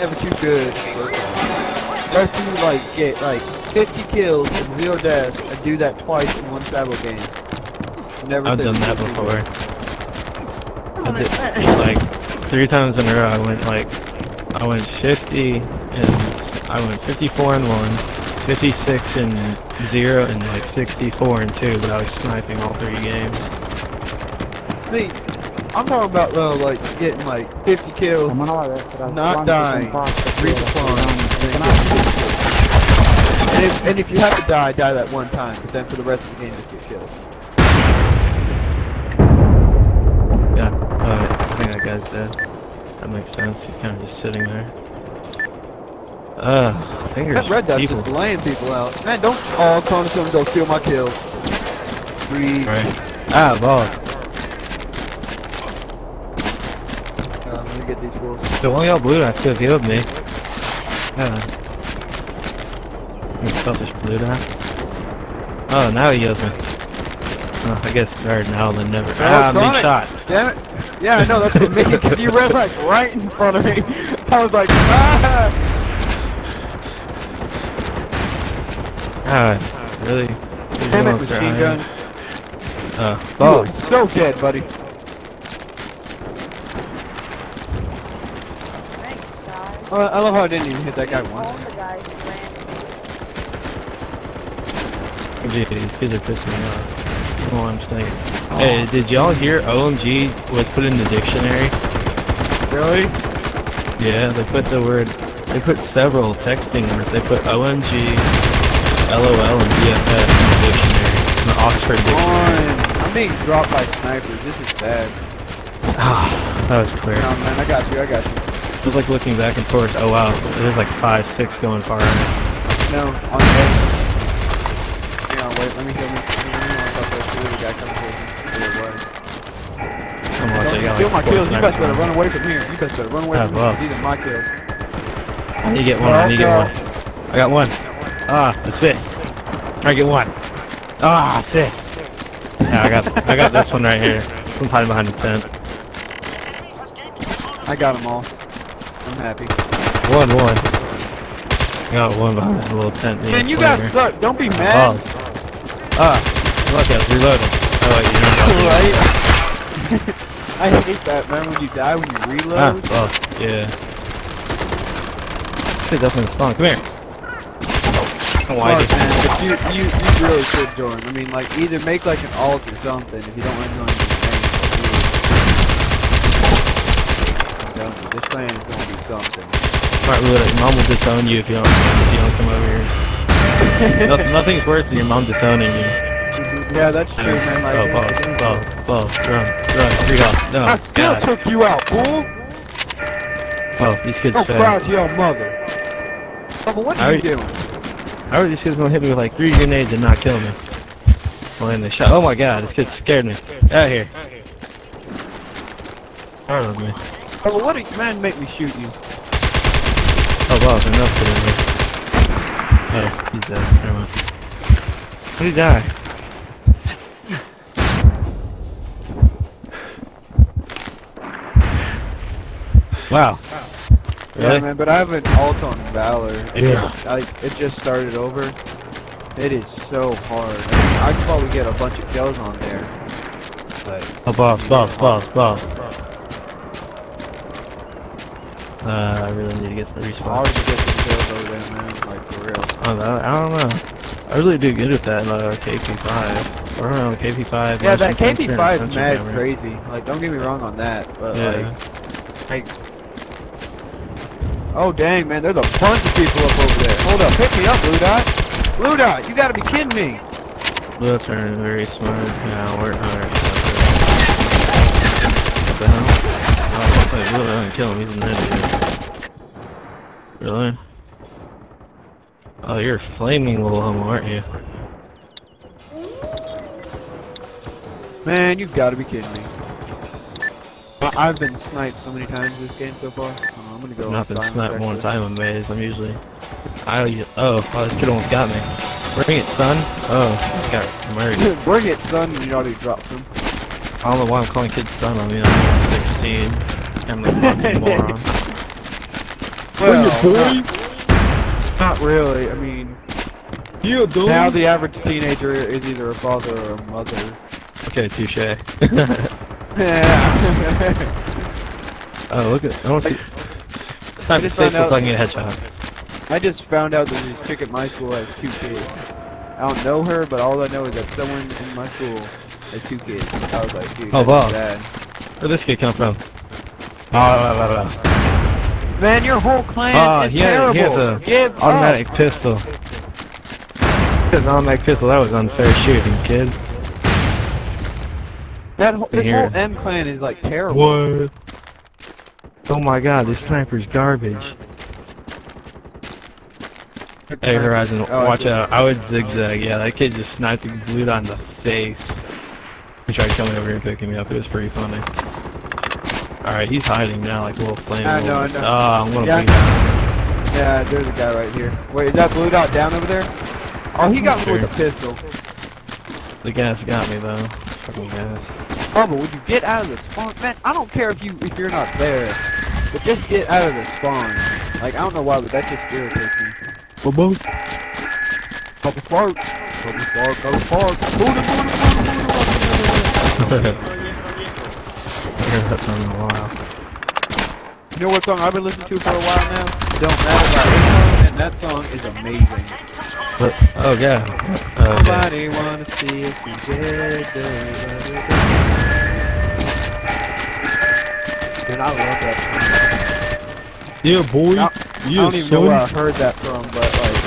never too good. Let's do like get like 50 kills and zero deaths and do that twice in one battle game. Never I've done that before. I did, like three times in a row. I went like I went 50 and I went 54 and one, 56 and zero, and like 64 and two. But I was sniping all three games. See, I'm talking about though, like getting like 50 kills, Come on not dying, respawn, and if, and if you have to die, die that one time, but then for the rest of the game, just get killed. Yeah, uh, I think that guy's dead. That makes sense. He's kind of just sitting there. Uh, I think That red dot people. just laying people out. Man, don't all come to them go steal my kills. Breathe. Right. Ah, boss. Uh, let me get these fools. The one y'all blue could have healed me. Yeah. Selfish blue ass. Oh, now he heals me. Oh, I guess better now than never. Ah, Electronic. mid shot. Damn it. Yeah, I know, that's what me, because you ran like right in front of me. I was like, ah! Ah, really? Damn it, machine gun. Oh, You oh. are so dead, buddy. Thanks, guys. Oh, I love how I didn't even hit that guy once. the. Jeez, these kids are pissing me off. That's all I'm saying. Hey, did y'all hear OMG was put in the dictionary? Really? Yeah, they put the word, they put several texting words. They put OMG, LOL, and BFF in the dictionary, in the Oxford dictionary. On. I'm being dropped by snipers. This is bad. Ah, that was clear. No, man, I got you, I got you. It was like looking back and forth. Oh wow, there's like five, six going far right. No, on the. Hang on, wait, let me heal me. Let me heal myself first. Ooh, the guy coming towards me. There it was. Come on, got steal like my kills. You best better run away from here. You best better run away Ah, from well. here. These are my kills. I need to get one. I need to get one. I got one. Ah, assist. I get one. Ah, assist. Yeah, I got, I got this one right here. I'm hiding behind the tent. I got them all. I'm happy. One, one. Got one behind the little tent. Man, you guys guys suck. Don't be mad. Ah, look, I was reloading. Oh wait, not about to. right? I hate that, man, when you die, when you reload. Ah, oh, yeah. Shit, that's in the spawn. Come here. Oh, why did man, but you, you, you really should join. I mean, like, either make like an alt or something if you don't want to join the game. This plan is gonna be something. Alright, reload. Your mom will disown you if you don't, if you don't come over here. No, nothing's worse than your mom disowning you. Yeah, that's true, man. Like, oh, balls, balls, balls, run, run, free health. No, I still God. took you out, fool. Oh, these kids Don't fail. cry to your mother. Oh, but what I are you already- doing? How are these kids gonna hit me with like three grenades and not kill me? Well, and they shot. Oh my god, this kid scared me. Out of here. Out of me. Oh, what you, man, make me shoot you. Oh, wow, enough for me. Oh, he's dead. Never mind. How did he die? Wow. Yeah, Really? man, but I have an alt on Valor. Yeah. like, it just started over. It is so hard. I mean, I could probably get a bunch of kills on there. But, Oh, boss, boss, boss, boss. Uh, I really need to get some respawn. to get some kills over there, man. Like, for real. I don't know. I don't know. I really do good with that in uh, KP5. Or know, KP5. Yeah, that KP5 is mad camera. crazy. Like, don't get me wrong on that, but Yeah. like, like, oh dang, man, there's a bunch of people up over there. Hold up, pick me up, Blue Dot. Blue Dot, you gotta be kidding me. Blue Dot's are very smart. Yeah, we're alright. What the hell? Oh, Blue kill him. He's in there. Really? Oh, you're a flaming little homo, aren't you? Man, you've gotta be kidding me. I- I've been sniped so many times this game so far. Oh, I'm gonna go. I've not been sniped one time in maze. I'm usually. I oh, oh, this kid almost got me. Bring it, son. Oh, this got murdered. Bring it, son. You already dropped him. I don't know why I'm calling kids son on me. I'm 16. I'm like a fucking moron. Well, not, not really. I mean, You dude. now the average teenager is either a father or a mother. Okay, touche. Yeah. oh, look at. I don't see. It's time to just found Facebook out- so I a headshot. I just found out that this chick at my school has two kids. I don't know her, but all I know is that someone in my school has two kids. I was like, dude, Oh, that's wow. sad. Where'd this kid come from? Oh, blah, blah, blah. Man, your whole clan Oh, is he had- terrible. he has a Give Automatic up. pistol. It's an automatic pistol. That was unfair shooting, kid. That whole, this whole M clan is like terrible. What? Oh my god, this sniper's garbage. Hey Horizon, Oh, watch out. I would zigzag. Yeah, that kid just sniped the blue on the face. He tried coming over here and picking me up. It was pretty funny. Alright, he's hiding now like a little flame. I know, I know. Oh, I'm gonna Yeah. beat. Yeah, there's a guy right here. Wait, is that blue dot down over there? Oh, he got me with a pistol. The gas got me though. Fucking gas. Bubba, would you get out of the spawn? Man, I don't care if you if you're not there, but just get out of the spawn. Like I don't know why, but that just irritates me. Bubba. Couple sparks, couple sparks, couple sparks. Buddha, Buddha, Buddha, Buddha, Buddha. I heard that song in a while. You know what song I've been listening to for a while now? Don't matter about it, and that song is amazing. But, oh yeah. Oh, okay. Nobody wanna see us together. Dude, I love that song. Yeah, boy. I, I don't even know where I heard that from, but like,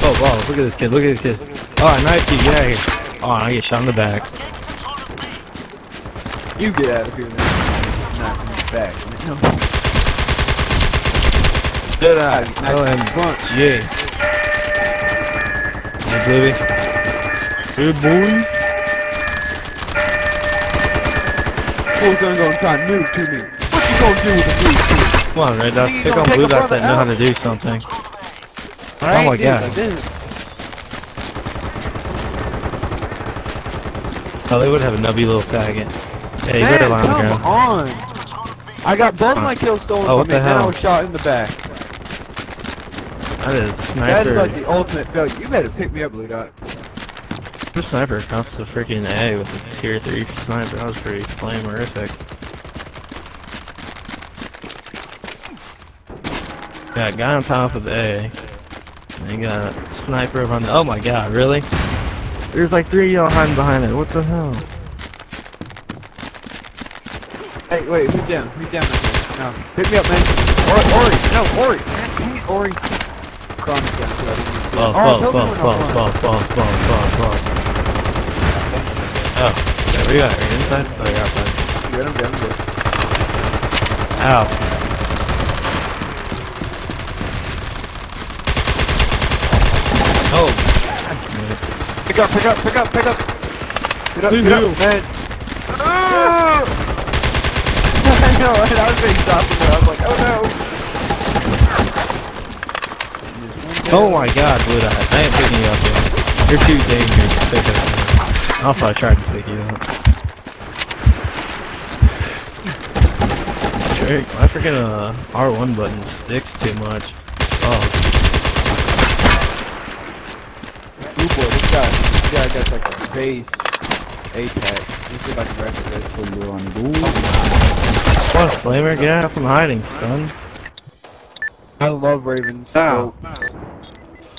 Oh, wow, look at this kid, look at this kid. Oh, I knifed you, get out of here. Oh, I get shot in the back. You get out of here now. Not in the back. No. Did I? Tell him, Bunch. yeah. Hey, Bluey. Good boy. Who's gonna go and try and move to me? What you gonna do with the move to me? Come on, Red Dot. Pick on take Blue a Dots that know how to do something. Oh I Oh my do God. like. Oh, they would have a nubby little faggot. Hey, you Man, better lie on the come ground. on. I got both my kills stolen Oh, from me, and I was shot in the back. That is That is sniper. like the ultimate failure. You better pick me up, Blue Dot. The sniper comes to freaking A with a tier 3 sniper. That was pretty flame horrific. Got a guy on top of A. And you got sniper over on the. Oh my god, really? There's like three of y'all hiding behind it. What the hell? Hey, wait, who's down? Who's down right here? No, pick me up, man. Ori, Ori, no, Ori. Dang it, Ori. Chronic's down, so I didn't use it. False, Oh, false, tell me false, when I'm false, wrong. false, false, false, false, false. Oh, yeah, where you? Are you inside? Oh, you're outside. Good, I'm down, I'm good. Ow. Oh. God damn it. Pick up, pick up, pick up, pick up. Get up, get up, man. Ah! Know, and I was being stopped. I was like, oh no. Oh my god, Blue Dot. I ain't picking you up yet. You're too dangerous to pick up. Also, I tried to pick you up. Drake, my freaking uh, R1 button sticks too much. Oh, Ooh boy, this guy, this guy got like a base apex. Let me see if I can record this. what a flamer, get out from hiding, son. I love Ravens. Ow. so-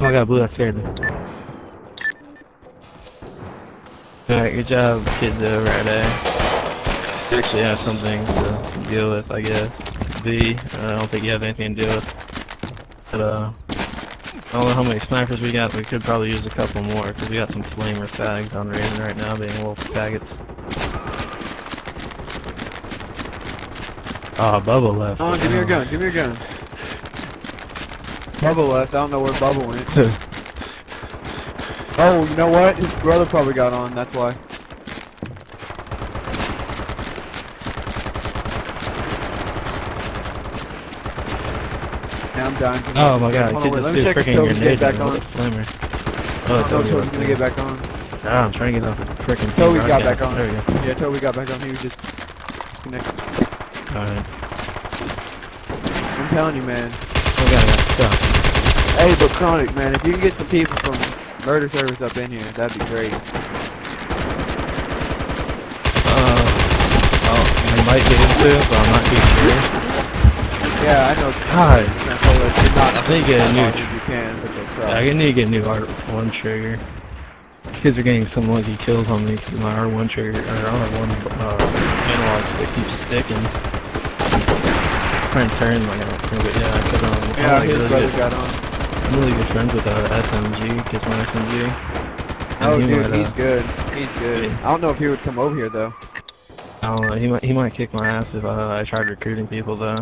Oh my god, Blue, that scared me. Alright, good job, kids over at A. Actually have something to deal with, I guess. B, I don't think you have anything to deal with. But, uh, I don't know how many snipers we got, we could probably use a couple more, because we got some flamer fags on Raven right now, being little faggots. Ah, Bubba left. Come on, give me your gun, give me your gun. Bubba left, I don't know where Bubba went. Oh, you know what? His brother probably got on, that's why. Dying. oh my god, Hold on, let just me check if freaking grenade get back on. flamer. Oh, Toby Toby's gonna get back on. Ah, I'm trying to get off the freaking Toby got back on. There we go. Yeah, Toby got back on. He was just disconnected. Alright. I'm telling you, man. Oh god, I got. Hey, but Chronic, man, if you can get some people from murder service up in here, that'd be great. Uh, oh, I might get into it, but I'm not too sure. Yeah, I know. God. Not I think get a new- as hard as you can, Yeah. I need to get a new R1 trigger. Kids are getting some lucky kills on me because my R1 trigger, or R1 uh, analog stick keeps sticking. Trying to turn like I don't but yeah, because um, I'm, Yeah, like his really good, got on. I'm really good friends with uh, SMG, kids my SMG. And Oh, he dude, might, he's uh, good. He's good. yeah. I don't know if he would come over here though. I don't know, he might, he might kick my ass if uh, I tried recruiting people though.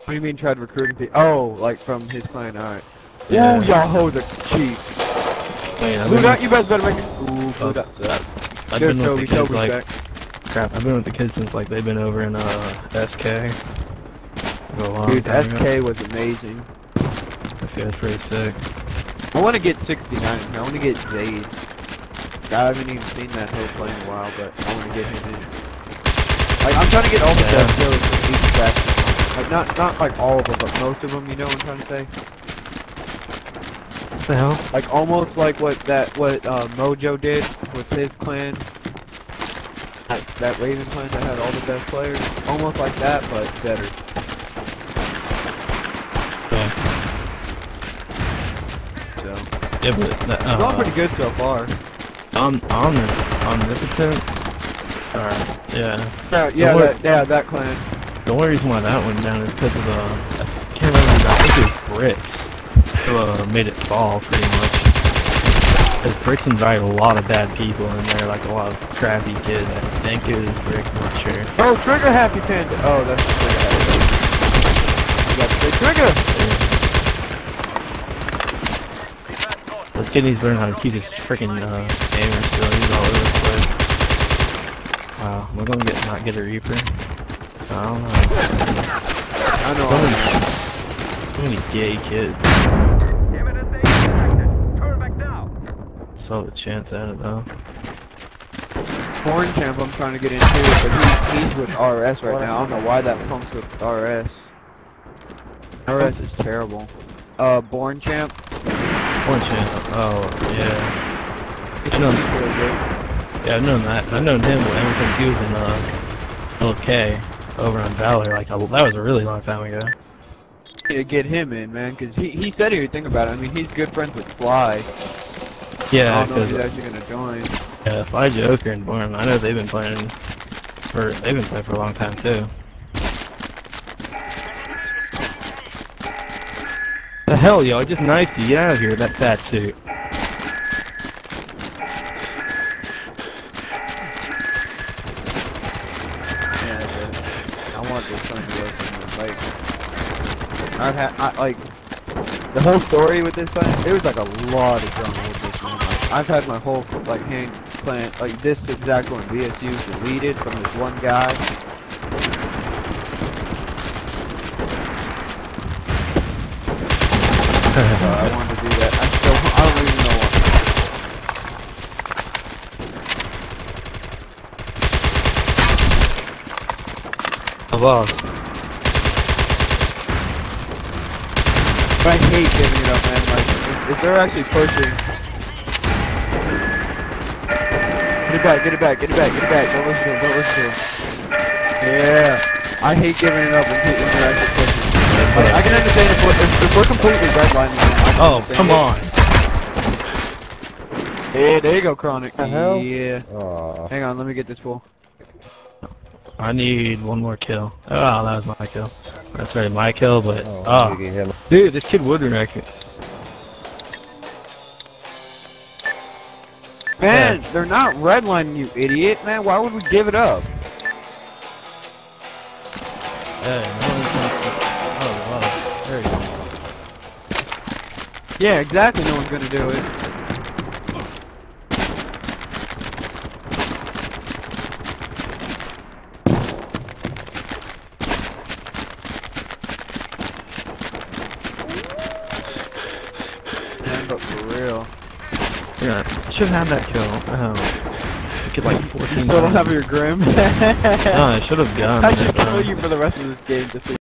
What do you mean tried recruiting people? Oh, like from his clan, alright. Yeah. Ooh, y'all hoes are cheap. Wait, I've Blue been, dot, you guys better make it. Ooh, blue dot. I've Good, been with Toby, the kids Toby's like, back. crap, I've been with the kids since like they've been over in uh, SK. Dude, time ago. SK was amazing. SK is pretty sick. I want to get 69. I want to get Zade. I haven't even seen that whole play in a while, but I want to get him in. Like, I'm trying to get all the Yeah. kills from each faction. Like, not not like all of them, but most of them. You know what I'm trying to say? What the hell? Like almost like what that what uh, Mojo did with his clan. That, that Raven clan that had all the best players. Almost like that, but better. Yeah. So Yeah, but that, it's all uh, pretty good so far. Omni Omnipotent. Or yeah, Yeah, yeah, that, yeah, that clan. The only reason why that went down is because of uh, I can't remember. I think it was bricks. who uh, made it fall pretty much. Because bricks invited a lot of bad people in there, like a lot of crappy kids. I think it was bricks. I'm not sure. Oh, Trigger Happy Panda. Oh, that's the Trigger Happy Panda. You got say Trigger! This kid needs to learn how to keep his freaking uh, aimer still. He's all over the place. Wow, I gonna get not get a reaper? I don't know. I know. So many, so many gay kids. Saw the chance at it though. Born Champ I'm trying to get into, but he, he's with RS right now. I don't know why that punk's with RS. RS is terrible. Uh, Born Champ. Born Champ. Oh yeah. He's I know. really. Yeah, I've known that. I've known him ever since he was in uh, LK over on Valor. Like a, that was a really long time ago. To get him in, man, because he, he said he would think about it. I mean, he's good friends with Fly. Yeah, I don't know if he's actually gonna join. yeah, Fly Joker and Born. I know they've been playing for they've been playing for a long time too. The hell, yo! I just knifed you. Get out of here, that fat suit. Like, I've had, I, like, the whole story with this thing, there was like a lot of drama with this one. Like, I've had my whole, like, hand plant, like, this exact one, VSU, deleted from this one guy. So I wanted to do that. I still, I don't even know what. I lost. But I hate giving it up, man. Like, if, if they're actually pushing. Get it back, get it back, get it back, get it back. Don't listen to him, don't listen to him. Yeah. I hate giving it up when, people, when they're actually pushing. Like, I can understand if we're, if, if we're completely redlining them. I Oh, come it. on. Yeah, there you go, Chronic. The hell? Yeah. Aw. Hang on, let me get this full. I need one more kill. Oh, that was my kill. That's right, my kill, but Oh, oh, you ah. can hit him. dude, this kid would wreck it. Man, they're not redlining you, idiot. Man, why would we give it up? Hey, no one's gonna- oh, wow, there you go. Yeah, exactly. No one's gonna do it. Man, but for real. Yeah, I should have had that kill. Um, oh, I could like 14 You still don't times. have your grim? No, I should have gone. I should kill you for the rest of this game just so